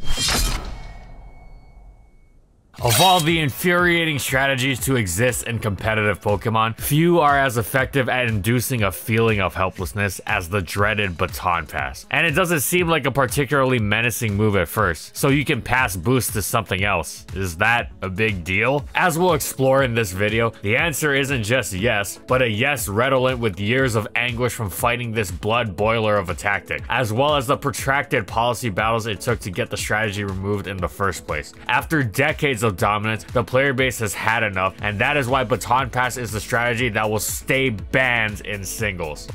you of all the infuriating strategies to exist in competitive Pokemon, few are as effective at inducing a feeling of helplessness as the dreaded Baton Pass. And it doesn't seem like a particularly menacing move at first, so you can pass boost to something else. Is that a big deal? As we'll explore in this video, the answer isn't just yes, but a yes redolent with years of anguish from fighting this blood boiler of a tactic, as well as the protracted policy battles it took to get the strategy removed in the first place. After decades of dominance, the player base has had enough, and that is why Baton Pass is the strategy that will stay banned in singles.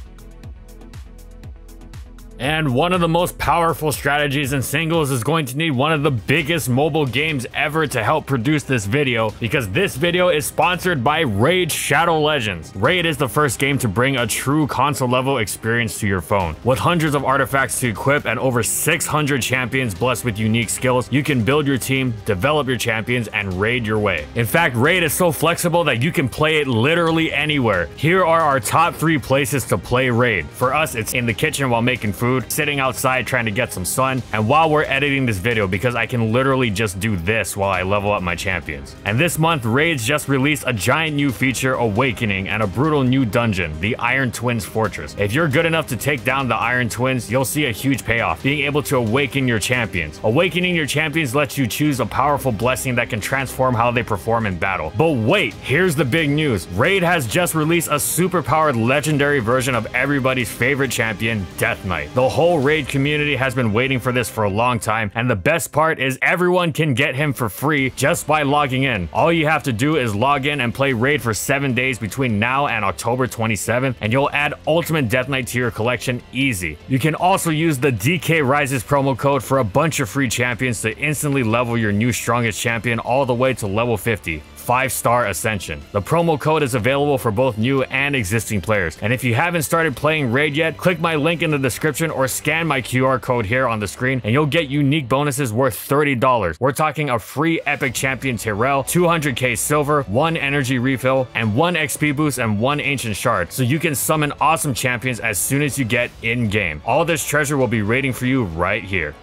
And one of the most powerful strategies in singles is going to need one of the biggest mobile games ever to help produce this video because this video is sponsored by Raid Shadow Legends. Raid is the first game to bring a true console level experience to your phone. With hundreds of artifacts to equip and over 600 champions blessed with unique skills, you can build your team, develop your champions, and raid your way. In fact, Raid is so flexible that you can play it literally anywhere. Here are our top three places to play Raid. For us, it's in the kitchen while making food food, sitting outside trying to get some sun, and while we're editing this video because I can literally just do this while I level up my champions. And this month, Raids just released a giant new feature, Awakening, and a brutal new dungeon, the Iron Twins Fortress. If you're good enough to take down the Iron Twins, you'll see a huge payoff, being able to awaken your champions. Awakening your champions lets you choose a powerful blessing that can transform how they perform in battle. But wait, here's the big news. Raid has just released a super-powered legendary version of everybody's favorite champion, Death Knight. The whole Raid community has been waiting for this for a long time, and the best part is everyone can get him for free just by logging in. All you have to do is log in and play Raid for 7 days between now and October 27th, and you'll add Ultimate Death Knight to your collection easy. You can also use the DK Rises promo code for a bunch of free champions to instantly level your new strongest champion all the way to level 50. 5-star Ascension. The promo code is available for both new and existing players. And if you haven't started playing Raid yet, click my link in the description or scan my QR code here on the screen and you'll get unique bonuses worth $30. We're talking a free Epic Champion Tayrel, 200k silver, 1 energy refill, and 1 XP boost and 1 Ancient Shard, so you can summon awesome champions as soon as you get in-game. All this treasure will be waiting for you right here.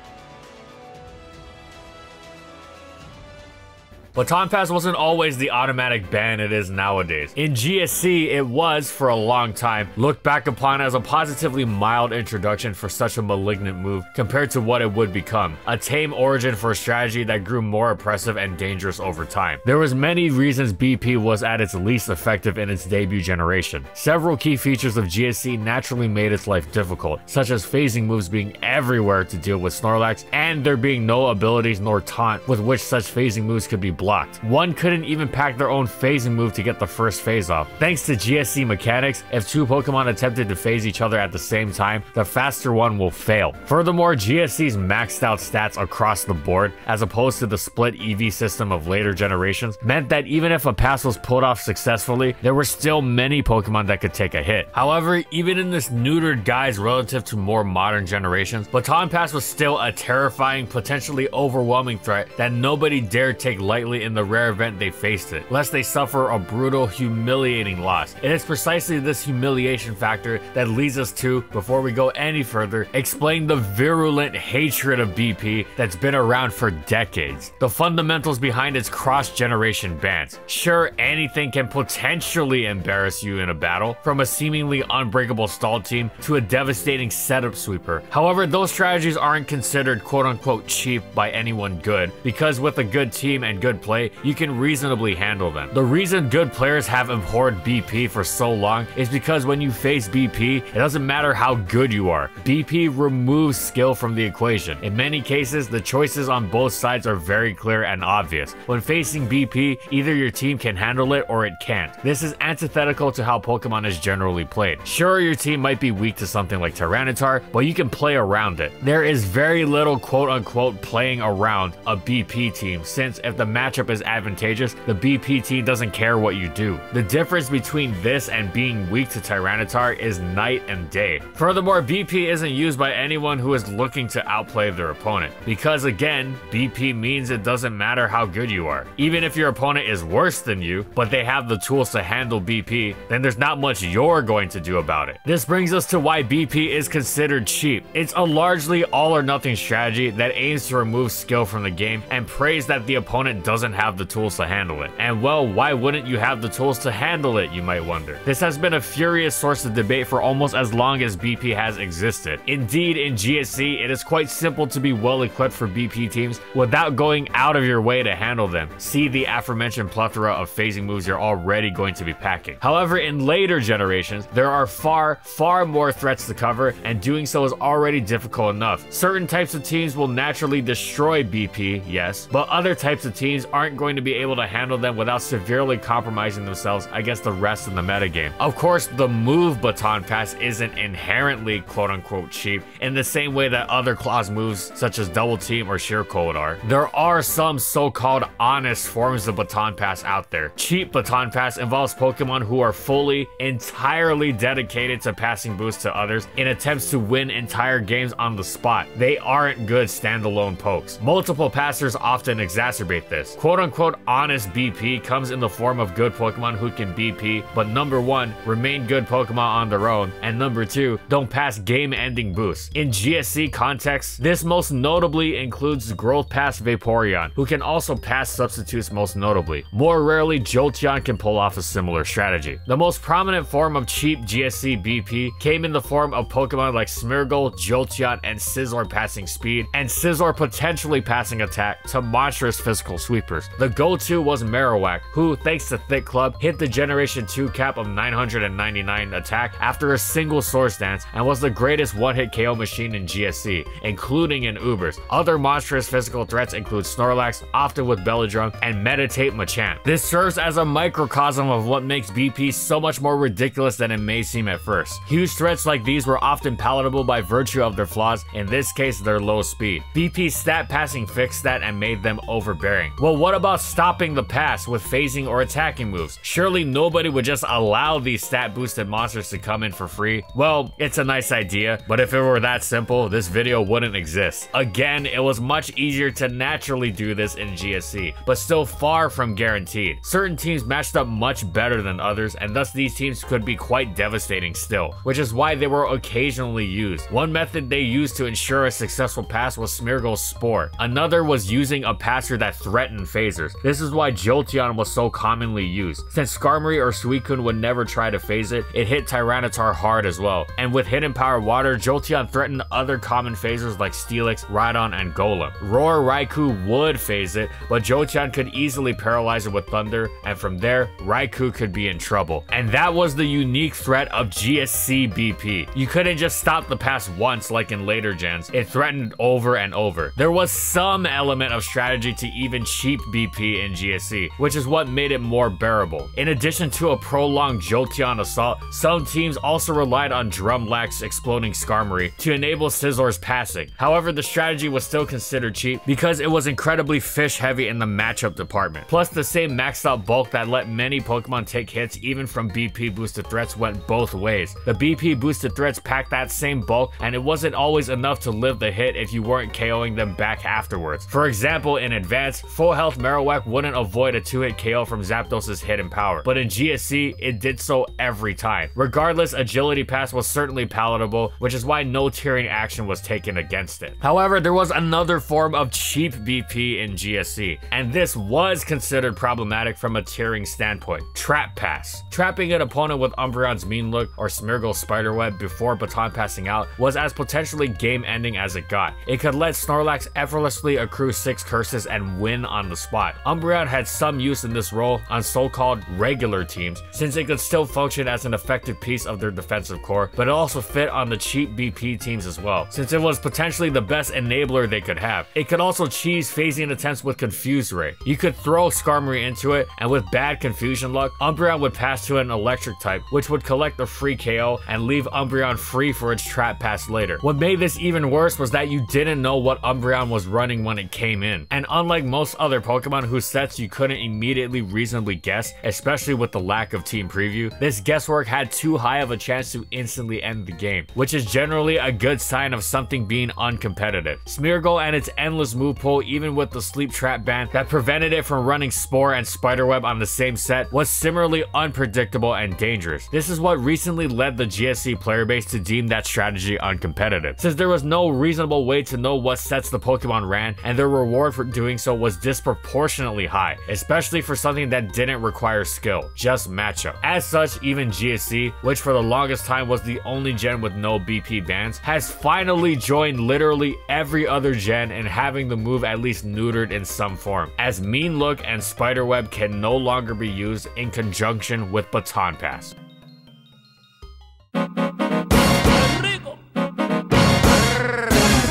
Baton Pass wasn't always the automatic ban it is nowadays. In GSC, it was for a long time, looked back upon as a positively mild introduction for such a malignant move compared to what it would become. A tame origin for a strategy that grew more oppressive and dangerous over time. There was many reasons BP was at its least effective in its debut generation. Several key features of GSC naturally made its life difficult, such as phasing moves being everywhere to deal with Snorlax, and there being no abilities nor taunt with which such phasing moves could be blocked blocked. One couldn't even pack their own phasing move to get the first phase off. Thanks to GSC mechanics, if two Pokemon attempted to phase each other at the same time, the faster one will fail. Furthermore, GSC's maxed out stats across the board, as opposed to the split EV system of later generations, meant that even if a pass was pulled off successfully, there were still many Pokemon that could take a hit. However, even in this neutered guise relative to more modern generations, Baton Pass was still a terrifying, potentially overwhelming threat that nobody dared take lightly in the rare event they faced it, lest they suffer a brutal, humiliating loss. And It is precisely this humiliation factor that leads us to, before we go any further, explain the virulent hatred of BP that's been around for decades. The fundamentals behind its cross-generation bans. Sure, anything can potentially embarrass you in a battle, from a seemingly unbreakable stall team to a devastating setup sweeper. However, those strategies aren't considered quote-unquote cheap by anyone good, because with a good team and good play, you can reasonably handle them. The reason good players have abhorred BP for so long is because when you face BP, it doesn't matter how good you are. BP removes skill from the equation. In many cases, the choices on both sides are very clear and obvious. When facing BP, either your team can handle it or it can't. This is antithetical to how Pokemon is generally played. Sure, your team might be weak to something like Tyranitar, but you can play around it. There is very little quote unquote playing around a BP team since if the match matchup is advantageous, the BP team doesn't care what you do. The difference between this and being weak to Tyranitar is night and day. Furthermore, BP isn't used by anyone who is looking to outplay their opponent, because again, BP means it doesn't matter how good you are. Even if your opponent is worse than you, but they have the tools to handle BP, then there's not much you're going to do about it. This brings us to why BP is considered cheap. It's a largely all or nothing strategy that aims to remove skill from the game and prays that the opponent doesn't have the tools to handle it. And well, why wouldn't you have the tools to handle it, you might wonder. This has been a furious source of debate for almost as long as BP has existed. Indeed, in GSC, it is quite simple to be well equipped for BP teams without going out of your way to handle them. See the aforementioned plethora of phasing moves you're already going to be packing. However, in later generations, there are far, far more threats to cover, and doing so is already difficult enough. Certain types of teams will naturally destroy BP, yes, but other types of teams aren't going to be able to handle them without severely compromising themselves against the rest of the metagame. Of course, the move baton pass isn't inherently quote unquote cheap in the same way that other clause moves such as double team or sheer cold are. There are some so-called honest forms of baton pass out there. Cheap baton pass involves Pokemon who are fully, entirely dedicated to passing boosts to others in attempts to win entire games on the spot. They aren't good standalone pokes. Multiple passers often exacerbate this. Quote unquote honest BP comes in the form of good Pokemon who can BP, but number one, remain good Pokemon on their own, and number two, don't pass game ending boosts. In GSC context, this most notably includes Growth Pass Vaporeon, who can also pass substitutes most notably. More rarely, Jolteon can pull off a similar strategy. The most prominent form of cheap GSC BP came in the form of Pokemon like Smeargle, Jolteon, and Scizor passing speed, and Scizor potentially passing attack to monstrous physical sweepers. The go-to was Marowak, who, thanks to Thick Club, hit the Generation 2 cap of 999 attack after a single Swords Dance and was the greatest one-hit KO machine in GSC, including in Ubers. Other monstrous physical threats include Snorlax, often with Belly Drum, and Meditate Machamp. This serves as a microcosm of what makes BP so much more ridiculous than it may seem at first. Huge threats like these were often palatable by virtue of their flaws, in this case their low speed. BP's stat passing fixed that and made them overbearing. Well, what about stopping the pass with phasing or attacking moves? Surely nobody would just allow these stat boosted monsters to come in for free? Well, it's a nice idea, but if it were that simple, this video wouldn't exist. Again, it was much easier to naturally do this in GSC, but still far from guaranteed. Certain teams matched up much better than others, and thus these teams could be quite devastating still, which is why they were occasionally used. One method they used to ensure a successful pass was Smeargle's Spore. Another was using a passer that threatened phasers. This is why Jolteon was so commonly used. Since Skarmory or Suicune would never try to phase it, it hit Tyranitar hard as well. And with Hidden Power Water, Jolteon threatened other common phasers like Steelix, Rhydon, and Golem. Roar Raikou would phase it, but Jolteon could easily paralyze it with Thunder, and from there, Raikou could be in trouble. And that was the unique threat of GSC BP. You couldn't just stop the pass once like in later gens, it threatened over and over. There was some element of strategy to even BP in GSC, which is what made it more bearable. In addition to a prolonged Jolteon assault, some teams also relied on Drumlax exploding Skarmory to enable Scizor's passing. However, the strategy was still considered cheap because it was incredibly fish heavy in the matchup department. Plus, the same maxed out bulk that let many Pokemon take hits even from BP boosted threats went both ways. The BP boosted threats packed that same bulk and it wasn't always enough to live the hit if you weren't KOing them back afterwards. For example, in Advance, full health Marowak wouldn't avoid a 2-hit KO from Zapdos' hidden power, but in GSC, it did so every time. Regardless, Agility Pass was certainly palatable, which is why no tiering action was taken against it. However, there was another form of cheap BP in GSC, and this was considered problematic from a tiering standpoint. Trap Pass. Trapping an opponent with Umbreon's Mean Look or Smeargle's Spiderweb before baton passing out was as potentially game-ending as it got. It could let Snorlax effortlessly accrue 6 curses and win on the spot. Umbreon had some use in this role on so-called regular teams, since it could still function as an effective piece of their defensive core, but it also fit on the cheap BP teams as well, since it was potentially the best enabler they could have. It could also cheese phasing attempts with Confuse Ray. You could throw Skarmory into it, and with bad confusion luck, Umbreon would pass to an electric type, which would collect the free KO and leave Umbreon free for its trap pass later. What made this even worse was that you didn't know what Umbreon was running when it came in, and unlike most other other Pokemon whose sets you couldn't immediately reasonably guess, especially with the lack of team preview, this guesswork had too high of a chance to instantly end the game, which is generally a good sign of something being uncompetitive. Smeargle and its endless move pool, even with the sleep trap ban that prevented it from running Spore and Spiderweb on the same set, was similarly unpredictable and dangerous. This is what recently led the GSC player base to deem that strategy uncompetitive, since there was no reasonable way to know what sets the Pokemon ran, and their reward for doing so was disproportionately high, especially for something that didn't require skill, just matchup. As such, even GSC, which for the longest time was the only gen with no BP bans, has finally joined literally every other gen in having the move at least neutered in some form, as Mean Look and Spiderweb can no longer be used in conjunction with Baton Pass.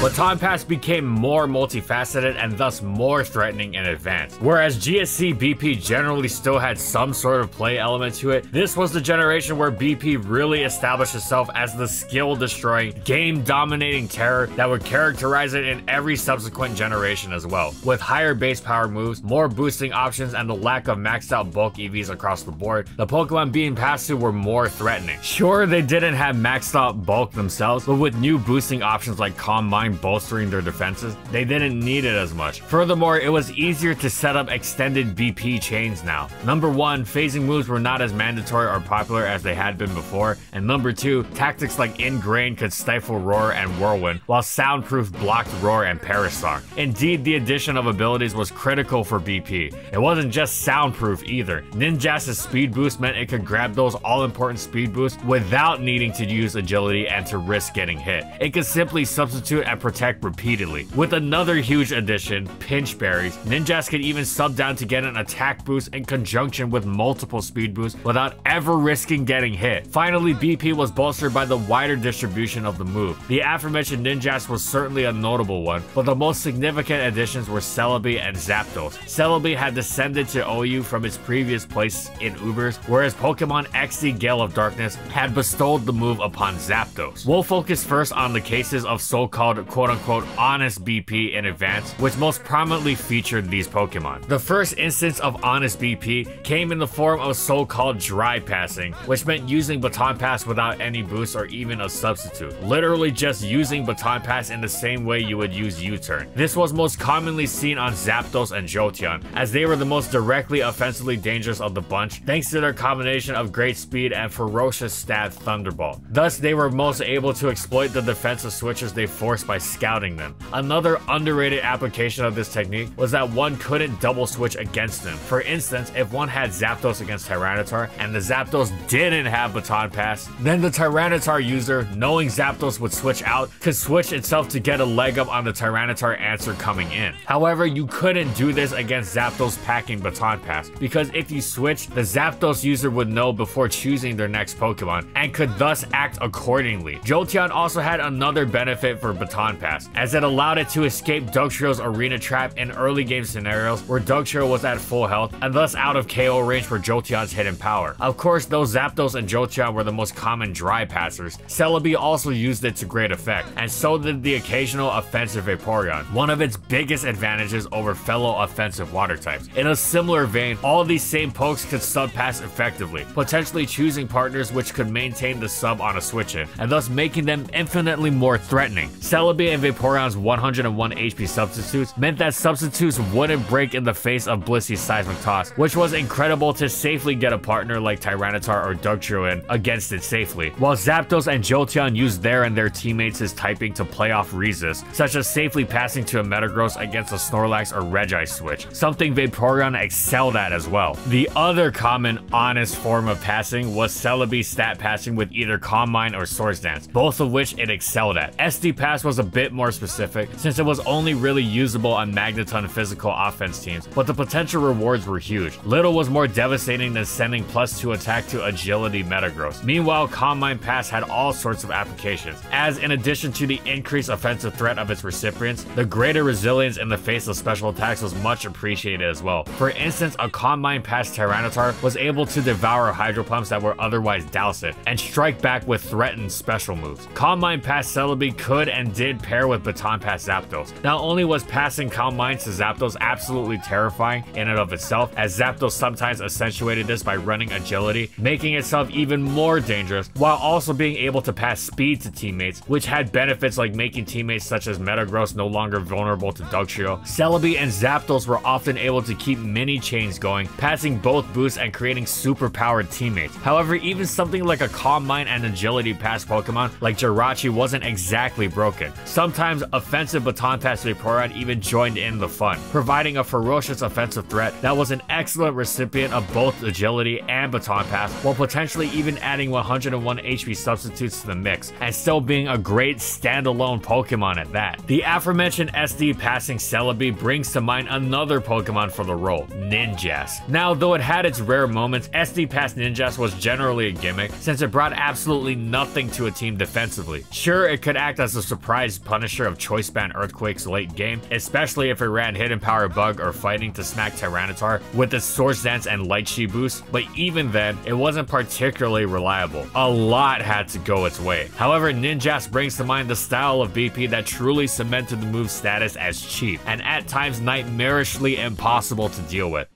Baton Pass became more multifaceted and thus more threatening in advance. Whereas GSC BP generally still had some sort of play element to it, this was the generation where BP really established itself as the skill-destroying, game-dominating terror that would characterize it in every subsequent generation as well. With higher base power moves, more boosting options, and the lack of maxed out bulk EVs across the board, the Pokemon being passed to were more threatening. Sure, they didn't have maxed out bulk themselves, but with new boosting options like Calm Mind bolstering their defenses, they didn't need it as much. Furthermore, it was easier to set up extended BP chains now. Number one, phasing moves were not as mandatory or popular as they had been before, and number two, tactics like Ingrain could stifle Roar and Whirlwind, while Soundproof blocked Roar and Perish Song. Indeed, the addition of abilities was critical for BP. It wasn't just soundproof either. Ninjask's speed boost meant it could grab those all-important speed boosts without needing to use agility and to risk getting hit. It could simply substitute and protect repeatedly. With another huge addition, Pinch Berries, Ninjask can even sub down to get an attack boost in conjunction with multiple speed boosts without ever risking getting hit. Finally, BP was bolstered by the wider distribution of the move. The aforementioned Ninjask was certainly a notable one, but the most significant additions were Celebi and Zapdos. Celebi had descended to OU from its previous place in Ubers, whereas Pokemon XD Gale of Darkness had bestowed the move upon Zapdos. We'll focus first on the cases of so-called quote-unquote honest BP in advance, which most prominently featured these Pokemon. The first instance of honest BP came in the form of so-called dry passing, which meant using Baton Pass without any boost or even a substitute. Literally just using Baton Pass in the same way you would use U-turn. This was most commonly seen on Zapdos and Jolteon, as they were the most directly offensively dangerous of the bunch, thanks to their combination of great speed and ferocious STAB Thunderbolt. Thus, they were most able to exploit the defensive switches they forced by scouting them. Another underrated application of this technique was that one couldn't double switch against them. For instance, if one had Zapdos against Tyranitar and the Zapdos didn't have Baton Pass, then the Tyranitar user, knowing Zapdos would switch out, could switch itself to get a leg up on the Tyranitar answer coming in. However, you couldn't do this against Zapdos packing Baton Pass, because if you switched, the Zapdos user would know before choosing their next Pokemon, and could thus act accordingly. Jolteon also had another benefit for Baton Pass, as it allowed it to escape Dugtrio's arena trap in early game scenarios where Dugtrio was at full health and thus out of KO range for Jolteon's hidden power. Of course, though Zapdos and Jolteon were the most common dry passers, Celebi also used it to great effect, and so did the occasional offensive Vaporeon, one of its biggest advantages over fellow offensive water types. In a similar vein, all these same pokes could sub pass effectively, potentially choosing partners which could maintain the sub on a switch in, and thus making them infinitely more threatening. Celebi and Vaporeon's 101 HP substitutes meant that substitutes wouldn't break in the face of Blissey's Seismic Toss, which was incredible to safely get a partner like Tyranitar or Dugtrio in against it safely, while Zapdos and Jolteon used their and their teammates' typing to play off resist, such as safely passing to a Metagross against a Snorlax or Regice switch, something Vaporeon excelled at as well. The other common honest form of passing was Celebi stat passing with either Calm Mind or Swords Dance, both of which it excelled at. SD Pass was a bit more specific, since it was only really usable on Magneton physical offense teams, but the potential rewards were huge. Little was more devastating than sending plus 2 attack to Agility Metagross. Meanwhile, Calm Mind Pass had all sorts of applications, as in addition to the increased offensive threat of its recipients, the greater resilience in the face of special attacks was much appreciated as well. For instance, a Calm Mind Pass Tyranitar was able to devour Hydro Pumps that were otherwise doused and strike back with threatened special moves. Calm Mind Pass Celebi could and did pair with Baton Pass Zapdos. Not only was passing Calm Mind to Zapdos absolutely terrifying in and of itself, as Zapdos sometimes accentuated this by running agility, making itself even more dangerous, while also being able to pass speed to teammates, which had benefits like making teammates such as Metagross no longer vulnerable to Dugtrio. Celebi and Zapdos were often able to keep mini chains going, passing both boosts and creating super powered teammates. However, even something like a Calm Mind and Agility pass Pokemon like Jirachi wasn't exactly broken. Sometimes offensive Baton Pass Vaporeon even joined in the fun, providing a ferocious offensive threat that was an excellent recipient of both Agility and Baton Pass, while potentially even adding 101 HP substitutes to the mix, and still being a great standalone Pokemon at that. The aforementioned SD passing Celebi brings to mind another Pokemon for the role, Ninjask. Now, though it had its rare moments, SD Pass Ninjask was generally a gimmick, since it brought absolutely nothing to a team defensively. Sure, it could act as a surprise punisher of Choice Band Earthquake's late game, especially if it ran Hidden Power Bug or Fighting to smack Tyranitar with its Swords Dance and Liechi boost, but even then, it wasn't particularly reliable. A lot had to go its way. However, Ninjask brings to mind the style of BP that truly cemented the move's status as cheap, and at times nightmarishly impossible to deal with.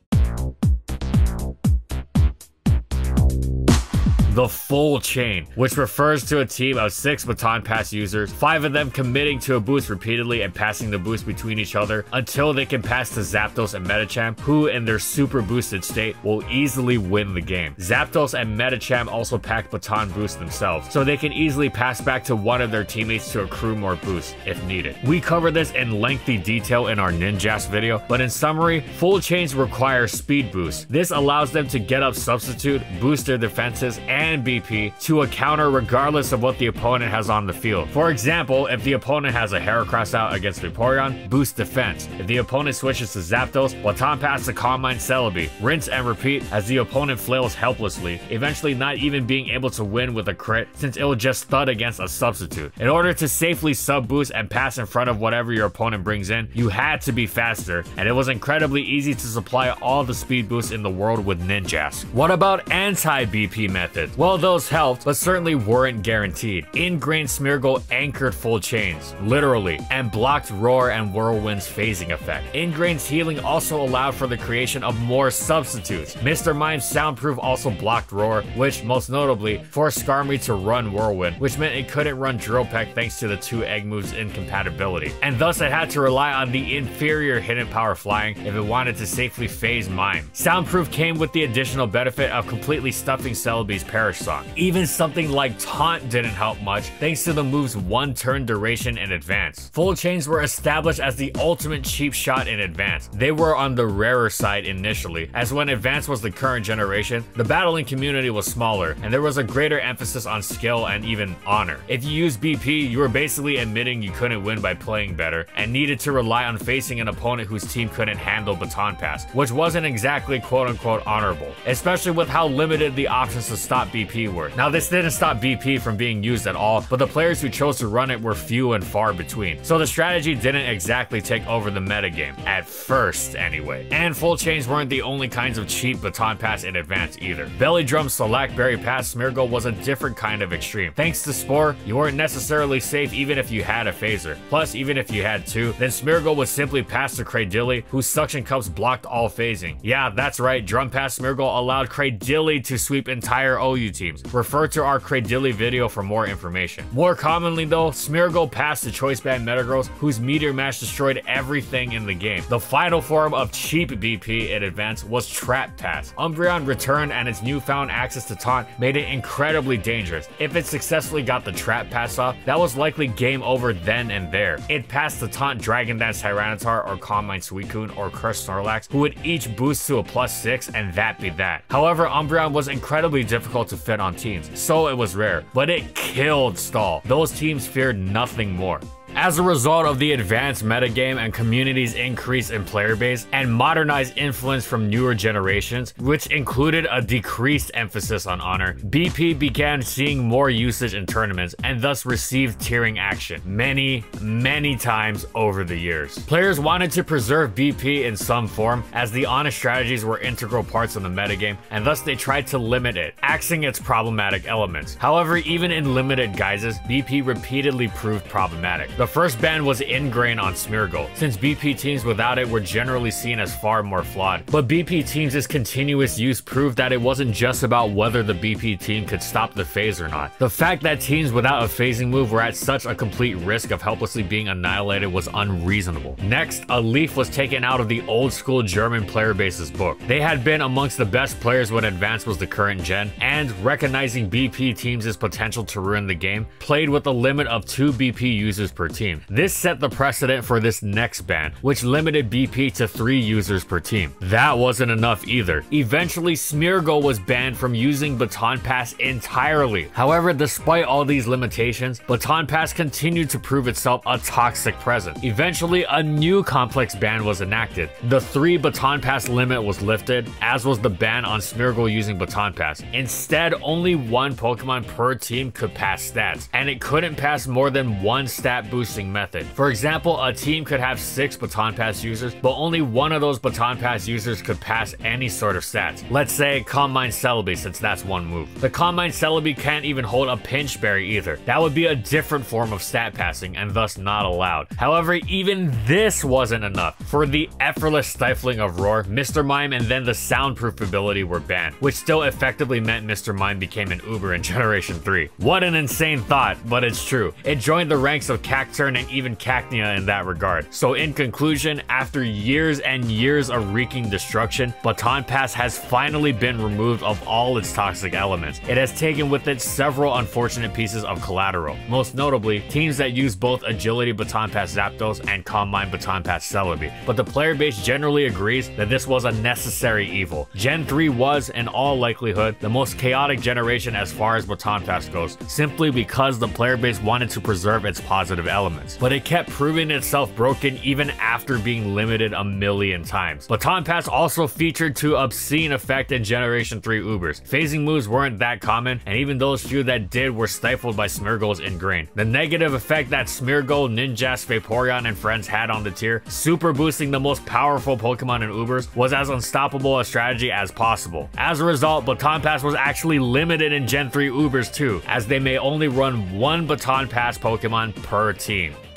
The full chain, which refers to a team of six Baton Pass users, five of them committing to a boost repeatedly and passing the boost between each other until they can pass to Zapdos and Medicham, who in their super boosted state will easily win the game. Zapdos and Medicham also pack Baton boost themselves, so they can easily pass back to one of their teammates to accrue more boosts if needed. We cover this in lengthy detail in our Ninjask video, but in summary, full chains require speed boost. This allows them to get up substitute, boost their defenses, and and BP to a counter regardless of what the opponent has on the field. For example, if the opponent has a Heracross out against Vaporeon, boost defense. If the opponent switches to Zapdos, Baton Pass to Calm Mind Celebi. Rinse and repeat as the opponent flails helplessly, eventually not even being able to win with a crit since it will just thud against a substitute. In order to safely sub boost and pass in front of whatever your opponent brings in, you had to be faster, and it was incredibly easy to supply all the speed boosts in the world with Ninjask. What about anti-BP methods? Well, those helped, but certainly weren't guaranteed. Ingrained Smeargle anchored full chains, literally, and blocked Roar and Whirlwind's phasing effect. Ingrain's healing also allowed for the creation of more substitutes. Mr. Mime's Soundproof also blocked Roar, which most notably forced Skarmory to run Whirlwind, which meant it couldn't run Drill Peck thanks to the two egg moves incompatibility. And thus it had to rely on the inferior hidden power flying if it wanted to safely phase Mime. Soundproof came with the additional benefit of completely stuffing Celebi's Perish Song. Even something like Taunt didn't help much thanks to the move's one turn duration in advance. Full chains were established as the ultimate cheap shot in advance. They were on the rarer side initially, as when advance was the current generation, the battling community was smaller, and there was a greater emphasis on skill and even honor. If you used BP, you were basically admitting you couldn't win by playing better, and needed to rely on facing an opponent whose team couldn't handle baton pass, which wasn't exactly quote unquote honorable, especially with how limited the options to stop BP were. Now, this didn't stop BP from being used at all, but the players who chose to run it were few and far between. So the strategy didn't exactly take over the metagame, at first anyway. And full chains weren't the only kinds of cheap baton pass in advance either. Belly Drum Salac Berry Pass Smeargle was a different kind of extreme. Thanks to Spore, you weren't necessarily safe even if you had a phaser. Plus, even if you had two, then Smeargle would simply pass to Cradily, whose suction cups blocked all phasing. Yeah, that's right, Drum Pass Smeargle allowed Cradily to sweep entire OU teams. Refer to our Cradily video for more information. More commonly though, Smeargle passed the Choice Band Metagross, whose Meteor Mash destroyed everything in the game. The final form of cheap BP in Advance was Trap Pass. Umbreon returned and its newfound access to Taunt made it incredibly dangerous. If it successfully got the Trap Pass off, that was likely game over then and there. It passed the Taunt Dragon Dance Tyranitar or Calm Mind Suicune or Curse Snorlax, who would each boost to a plus 6 and that be that. However, Umbreon was incredibly difficult to fit on teams, so it was rare, but it killed Stall. Those teams feared nothing more. As a result of the advanced metagame and community's increase in player base and modernized influence from newer generations, which included a decreased emphasis on honor, BP began seeing more usage in tournaments and thus received tiering action many, many times over the years. Players wanted to preserve BP in some form as the honor strategies were integral parts of the metagame and thus they tried to limit it, axing its problematic elements. However, even in limited guises, BP repeatedly proved problematic. The first ban was ingrained on Smeargle, since BP teams without it were generally seen as far more flawed. But BP teams' continuous use proved that it wasn't just about whether the BP team could stop the phase or not. The fact that teams without a phasing move were at such a complete risk of helplessly being annihilated was unreasonable. Next, a leaf was taken out of the old school German player base's book. They had been amongst the best players when Advance was the current gen, and recognizing BP teams' potential to ruin the game, played with a limit of 2 BP users per team. This set the precedent for this next ban, which limited BP to 3 users per team. That wasn't enough either. Eventually, Smeargle was banned from using Baton Pass entirely. However, despite all these limitations, Baton Pass continued to prove itself a toxic presence. Eventually, a new complex ban was enacted. The 3 Baton Pass limit was lifted, as was the ban on Smeargle using Baton Pass. Instead, only one Pokemon per team could pass stats, and it couldn't pass more than one stat boosting method. For example, a team could have 6 Baton Pass users, but only one of those Baton Pass users could pass any sort of stats. Let's say Calm Mind Celebi, since that's one move. The Calm Mind Celebi can't even hold a Pinch Berry either. That would be a different form of stat passing, and thus not allowed. However, even this wasn't enough. For the effortless stifling of Roar, Mr. Mime and then the soundproof ability were banned, which still effectively meant Mr. Mime became an Uber in Generation 3. What an insane thought, but it's true. It joined the ranks of Cacturne and even Cacnea in that regard. So in conclusion, after years and years of wreaking destruction, Baton Pass has finally been removed of all its toxic elements. It has taken with it several unfortunate pieces of collateral, most notably teams that use both Agility Baton Pass Zapdos and Calm Mind Baton Pass Celebi. But the player base generally agrees that this was a necessary evil. Gen 3 was, in all likelihood, the most chaotic generation as far as Baton Pass goes, simply because the player base wanted to preserve its positive elements. Elements, but it kept proving itself broken even after being limited a million times. Baton Pass also featured to obscene effect in Generation 3 Ubers. Phasing moves weren't that common, and even those few that did were stifled by Smeargle's ingrained. The negative effect that Smeargle, Ninjask, Vaporeon, and friends had on the tier, super boosting the most powerful Pokemon in Ubers, was as unstoppable a strategy as possible. As a result, Baton Pass was actually limited in Gen 3 Ubers too, as they may only run one Baton Pass Pokemon per team.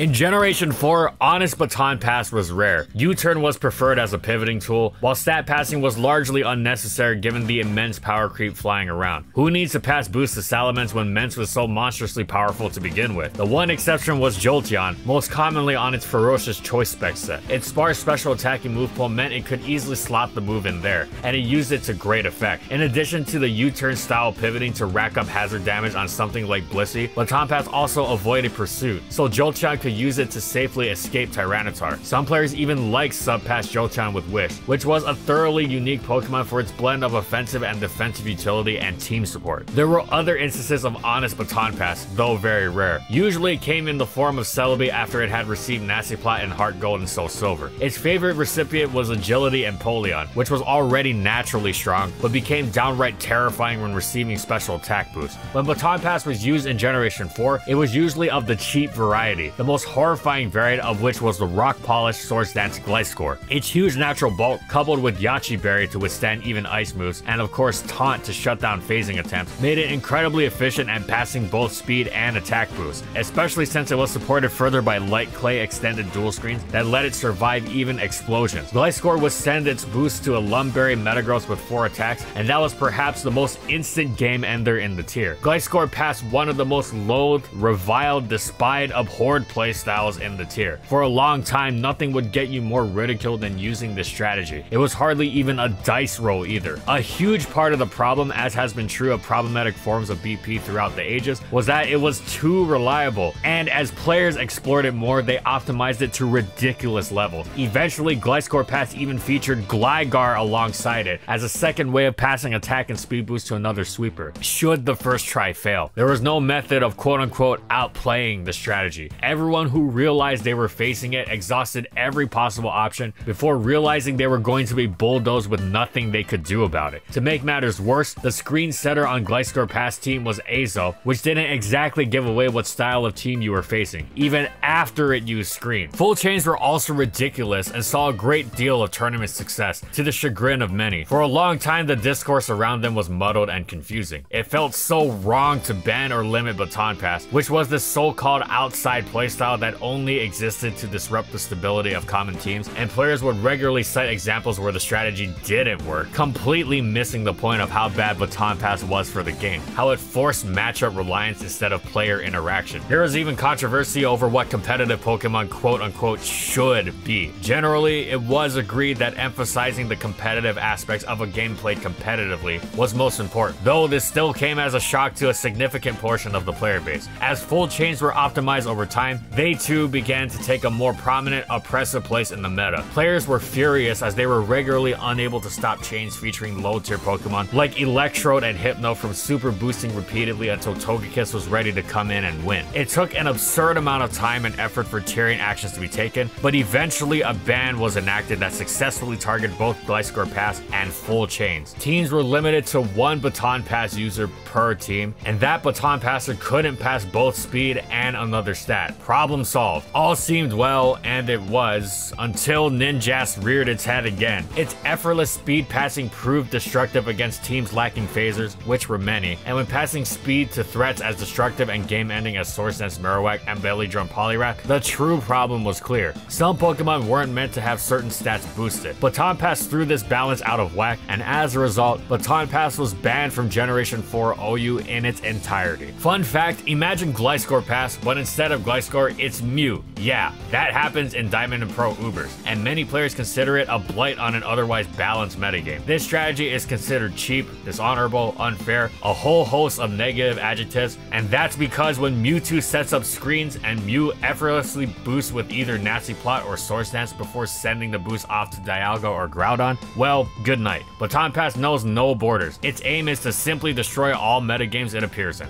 In Generation 4, Honest Baton Pass was rare. U-turn was preferred as a pivoting tool, while stat passing was largely unnecessary given the immense power creep flying around. Who needs to pass boost to Salamence when Mence was so monstrously powerful to begin with? The one exception was Jolteon, most commonly on its ferocious choice spec set. Its sparse special attacking move pool meant it could easily slot the move in there, and it used it to great effect. In addition to the U-turn style pivoting to rack up hazard damage on something like Blissey, Baton Pass also avoided pursuit, so Jolteon could use it to safely escape Tyranitar. Some players even like Subpass Jolteon with Wish, which was a thoroughly unique Pokemon for its blend of offensive and defensive utility and team support. There were other instances of honest Baton Pass, though very rare. Usually it came in the form of Celebi after it had received Nasty Plot and Heart Gold and Soul Silver. Its favorite recipient was Agility Empoleon, which was already naturally strong, but became downright terrifying when receiving special attack boosts. When Baton Pass was used in Generation 4, it was usually of the cheap variety, the most horrifying variant of which was the rock polished Swords Dance Gliscor. Its huge natural bulk, coupled with Yachi Berry to withstand even ice moves, and of course Taunt to shut down phasing attempts, made it incredibly efficient at passing both speed and attack boosts, especially since it was supported further by Light Clay extended dual screens that let it survive even explosions. Gliscor would send its boost to a Lum Berry Metagross with 4 attacks, and that was perhaps the most instant game ender in the tier. Gliscor passed one of the most loathed, reviled, despised, abhorred playstyles in the tier. For a long time, nothing would get you more ridiculed than using this strategy. It was hardly even a dice roll either. A huge part of the problem, as has been true of problematic forms of BP throughout the ages, was that it was too reliable, and as players explored it more, they optimized it to ridiculous levels. Eventually, Gliscor Pass even featured Gligar alongside it, as a second way of passing attack and speed boost to another sweeper, should the first try fail. There was no method of quote-unquote outplaying the strategy. Everyone everyone who realized they were facing it exhausted every possible option before realizing they were going to be bulldozed with nothing they could do about it. To make matters worse, the screen setter on Gliscor Pass team was Azelf, which didn't exactly give away what style of team you were facing, even after it used screen. Full chains were also ridiculous and saw a great deal of tournament success, to the chagrin of many. For a long time, the discourse around them was muddled and confusing. It felt so wrong to ban or limit Baton Pass, which was the so-called outside playstyle that only existed to disrupt the stability of common teams, and players would regularly cite examples where the strategy didn't work, completely missing the point of how bad Baton Pass was for the game, how it forced matchup reliance instead of player interaction. There was even controversy over what competitive Pokemon quote-unquote should be. Generally, it was agreed that emphasizing the competitive aspects of a game played competitively was most important, though this still came as a shock to a significant portion of the player base. As full chains were optimized over time, they too began to take a more prominent, oppressive place in the meta. Players were furious as they were regularly unable to stop chains featuring low tier Pokemon like Electrode and Hypno from super boosting repeatedly until Togekiss was ready to come in and win. It took an absurd amount of time and effort for tiering actions to be taken, but eventually a ban was enacted that successfully targeted both Gliscor Pass and full chains. Teams were limited to one Baton Pass user per team, and that Baton Passer couldn't pass both speed and another stat. Problem solved. All seemed well, and it was, until Ninjask reared its head again. Its effortless speed passing proved destructive against teams lacking phasers, which were many, and when passing speed to threats as destructive and game-ending as Dance Marowak and Belly Drum Poliwrath, the true problem was clear. Some Pokemon weren't meant to have certain stats boosted. Baton Pass threw this balance out of whack, and as a result, Baton Pass was banned from Generation 4 OU in its entirety. Fun fact, imagine Gliscor Pass, but instead of Gliscor, it's Mew. Yeah, that happens in Diamond and Pearl Ubers, and many players consider it a blight on an otherwise balanced metagame. This strategy is considered cheap, dishonorable, unfair, a whole host of negative adjectives, and that's because when Mewtwo sets up screens and Mew effortlessly boosts with either Nasty Plot or Swords Dance before sending the boost off to Dialga or Groudon, well, good night. Baton Pass knows no borders. Its aim is to simply destroy all metagames it appears in.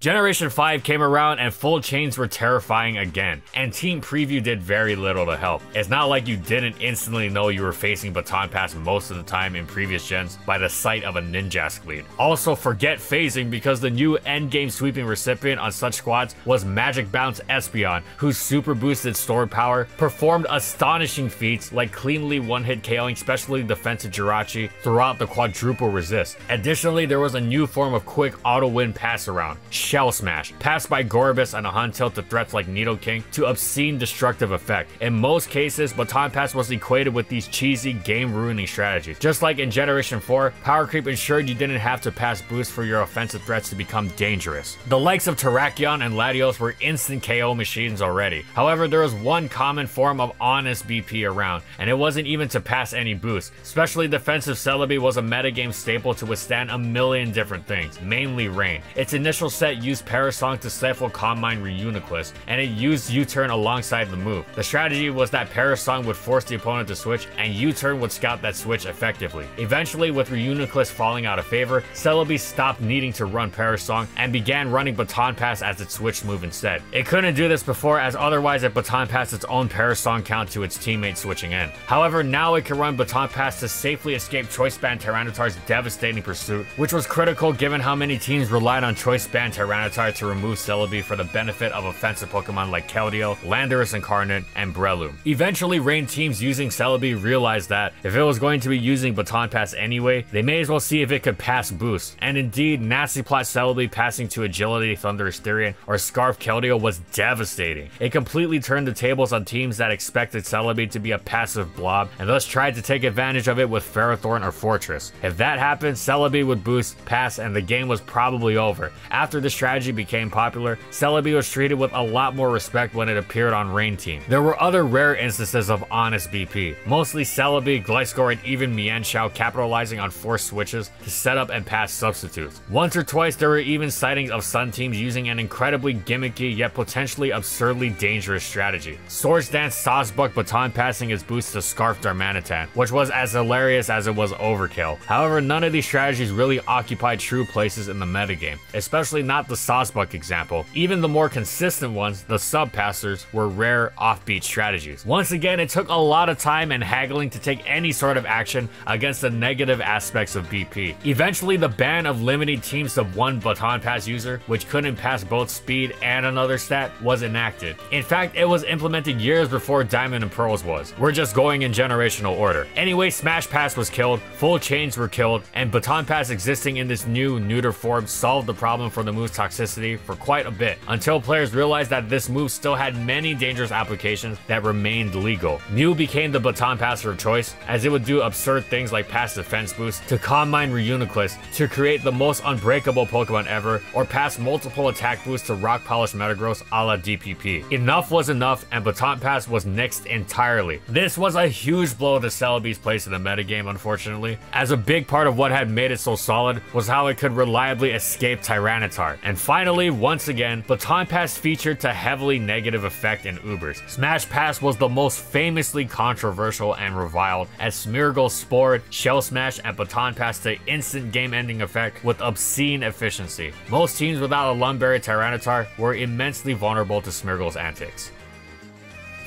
Generation 5 came around and full chains were terrifying again, and Team Preview did very little to help. It's not like you didn't instantly know you were facing Baton Pass most of the time in previous gens by the sight of a Ninjask lead. Also, forget phasing because the new endgame sweeping recipient on such squads was Magic Bounce Espeon, whose super boosted stored power performed astonishing feats like cleanly one-hit KOing specially defensive Jirachi throughout the quadruple resist. Additionally, there was a new form of quick auto-win pass around, Shell Smash, passed by Gorebyss and a Huntail to threats like Nidoking to obscene destructive effect. In most cases, Baton Pass was equated with these cheesy game-ruining strategies. Just like in Generation 4, Power Creep ensured you didn't have to pass boost for your offensive threats to become dangerous. The likes of Terrakion and Latios were instant KO machines already. However, there was one common form of honest BP around, and it wasn't even to pass any boost. Especially defensive Celebi was a metagame staple to withstand a million different things, mainly rain. Its initial set used Perish Song to stifle Calm Mind Reuniclus, and it used U-turn alongside the move. The strategy was that Perish Song would force the opponent to switch, and U-turn would scout that switch effectively. Eventually, with Reuniclus falling out of favor, Celebi stopped needing to run Perish Song and began running Baton Pass as its switch move instead. It couldn't do this before as otherwise it Baton Pass its own Perish Song count to its teammate switching in. However, now it can run Baton Pass to safely escape Choice Band Tyranitar's devastating pursuit, which was critical given how many teams relied on Choice Band Tyranitar to remove Celebi for the benefit of offensive Pokemon like Keldeo, Landorus Incarnate, and Breloom. Eventually, Rain teams using Celebi realized that if it was going to be using Baton Pass anyway, they may as well see if it could pass Boost. And indeed, Nasty Plot Celebi passing to Agility Thundurus-Therian or Scarf Keldeo was devastating. It completely turned the tables on teams that expected Celebi to be a passive blob and thus tried to take advantage of it with Ferrothorn or Forretress. If that happened, Celebi would boost, pass, and the game was probably over. After the strategy became popular, Celebi was treated with a lot more respect when it appeared on Rain Team. There were other rare instances of honest BP, mostly Celebi, Gliscor, and even Mienshao capitalizing on forced switches to set up and pass substitutes. Once or twice, there were even sightings of Sun teams using an incredibly gimmicky yet potentially absurdly dangerous strategy. Swords Dance Sawsbuck baton passing its boost to Scarf Darmanitan, which was as hilarious as it was overkill. However, none of these strategies really occupied true places in the metagame, especially not the Sawsbuck example. Even the more consistent ones, the sub passers, were rare offbeat strategies. Once again, it took a lot of time and haggling to take any sort of action against the negative aspects of BP. Eventually, the ban of limiting teams to one baton pass user, which couldn't pass both speed and another stat, was enacted. In fact, it was implemented years before Diamond and Pearls was. We're just going in generational order. Anyway, Smash Pass was killed, full chains were killed, and Baton Pass existing in this new, neuter form solved the problem for the move's toxicity for quite a bit, until players realized that this move still had many dangerous applications that remained legal. Mew became the Baton Passer of choice, as it would do absurd things like pass defense boost to Calm Mind Reuniclus to create the most unbreakable Pokemon ever, or pass multiple attack boosts to Rock Polish Metagross a la DPP. Enough was enough, and Baton Pass was nixed entirely. This was a huge blow to Celebi's place in the metagame, unfortunately, as a big part of what had made it so solid was how it could reliably escape Tyranitar. And finally, once again, Baton Pass featured to heavily negative effect in Ubers. Smash Pass was the most famously controversial and reviled, as Smeargle spored, Shell Smash, and Baton Pass to instant game-ending effect with obscene efficiency. Most teams without a Lum Berry Tyranitar were immensely vulnerable to Smeargle's antics.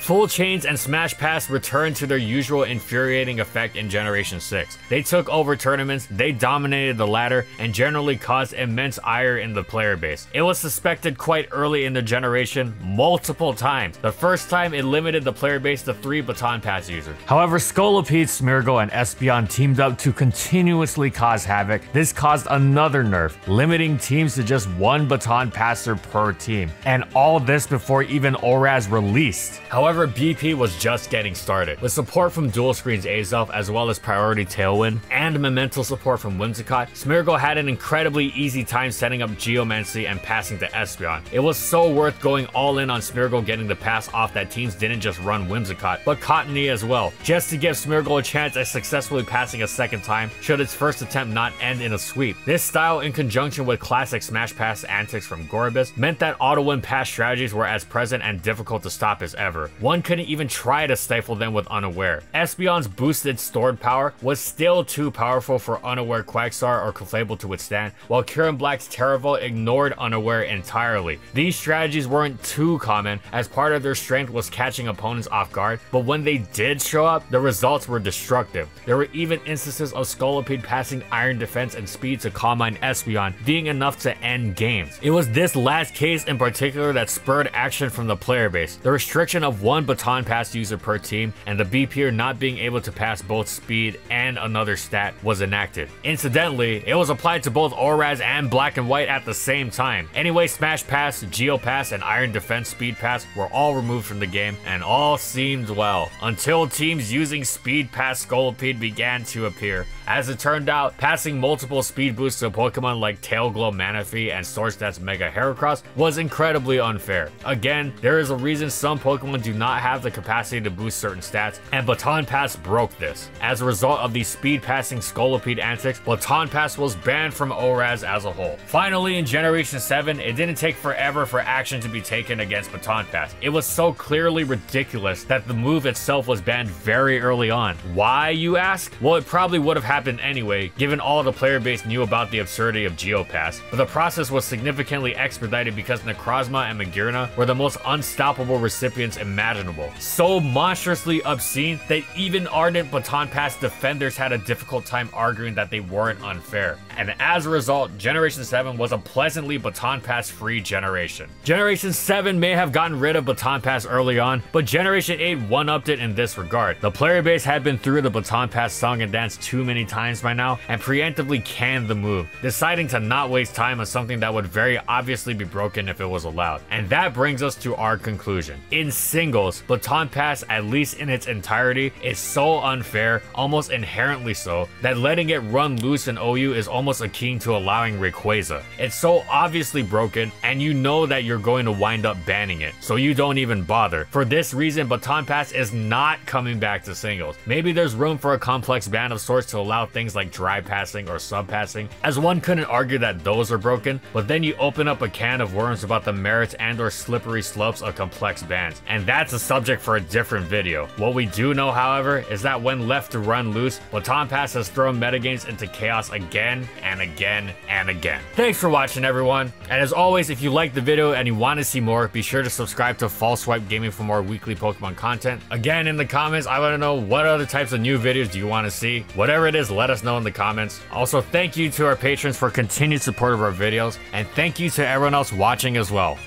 Full Chains and Smash Pass returned to their usual infuriating effect in Generation 6. They took over tournaments, they dominated the ladder, and generally caused immense ire in the player base. It was suspected quite early in the generation, multiple times. The first time it limited the player base to three Baton Pass users. However, Scolipede, Smeargle, and Espeon teamed up to continuously cause havoc. This caused another nerf, limiting teams to just one Baton Passer per team. And all this before even ORAS released. However, However, BP was just getting started. With support from Dual Screen's Azelf as well as Priority Tailwind and Memento support from Whimsicott, Smeargle had an incredibly easy time setting up Geomancy and passing to Espeon. It was so worth going all in on Smeargle getting the pass off that teams didn't just run Whimsicott, but Cottonee as well, just to give Smeargle a chance at successfully passing a second time should its first attempt not end in a sweep. This style in conjunction with classic Smash Pass antics from Gorebyss meant that auto-win pass strategies were as present and difficult to stop as ever. One couldn't even try to stifle them with Unaware. Espeon's boosted stored power was still too powerful for Unaware Quagsire or Clefable to withstand, while Kyurem Black's Teravolt ignored Unaware entirely. These strategies weren't too common, as part of their strength was catching opponents off guard, but when they did show up, the results were destructive. There were even instances of Scolipede passing Iron Defense and Speed to Calm Mind Espeon, being enough to end games. It was this last case in particular that spurred action from the player base. The restriction of one baton pass user per team, and the BPer not being able to pass both speed and another stat was enacted. Incidentally, it was applied to both ORAS and Black and White at the same time. Anyway, Smash Pass, Geo Pass, and Iron Defense Speed Pass were all removed from the game, and all seemed well, until teams using Speed Pass Scolipede began to appear. As it turned out, passing multiple speed boosts to Pokemon like Tailglow Manaphy and Swords Dance Mega Heracross was incredibly unfair. Again, there is a reason some Pokemon do not have the capacity to boost certain stats, and Baton Pass broke this. As a result of these speed passing Scolipede antics, Baton Pass was banned from ORAS as a whole. Finally, in Generation 7, it didn't take forever for action to be taken against Baton Pass. It was so clearly ridiculous that the move itself was banned very early on. Why, you ask? Well, it probably would have happened anyway, given all the player base knew about the absurdity of Geopass, but the process was significantly expedited because Necrozma and Magearna were the most unstoppable recipients imaginable. So monstrously obscene that even ardent Baton Pass defenders had a difficult time arguing that they weren't unfair. And as a result, Generation 7 was a pleasantly Baton Pass free generation. Generation 7 may have gotten rid of Baton Pass early on, but Generation 8 one-upped it in this regard. The player base had been through the Baton Pass song and dance too many times by now, and preemptively canned the move, deciding to not waste time on something that would very obviously be broken if it was allowed. And that brings us to our conclusion. In singles, Baton Pass, at least in its entirety, is so unfair, almost inherently so, that letting it run loose in OU is almost akin to allowing Rayquaza. It's so obviously broken, and you know that you're going to wind up banning it, so you don't even bother. For this reason, Baton Pass is not coming back to singles. Maybe there's room for a complex ban of sorts to allow things like dry passing or sub passing, as one couldn't argue that those are broken, but then you open up a can of worms about the merits and or slippery slopes of complex bans, and that's a subject for a different video. What we do know, however, is that when left to run loose, Baton Pass has thrown metagames into chaos again and again and again. Thanks for watching, everyone. And as always, if you liked the video and you want to see more, be sure to subscribe to False Swipe Gaming for more weekly Pokemon content. Again, in the comments, I want to know what other types of new videos do you want to see. Whatever it is, let us know in the comments. Also, thank you to our patrons for continued support of our videos, and thank you to everyone else watching as well.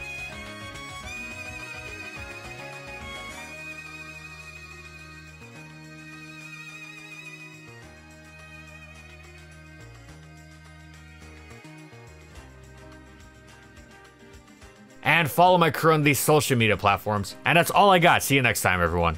and follow my crew on these social media platforms. And that's all I got. See you next time, everyone.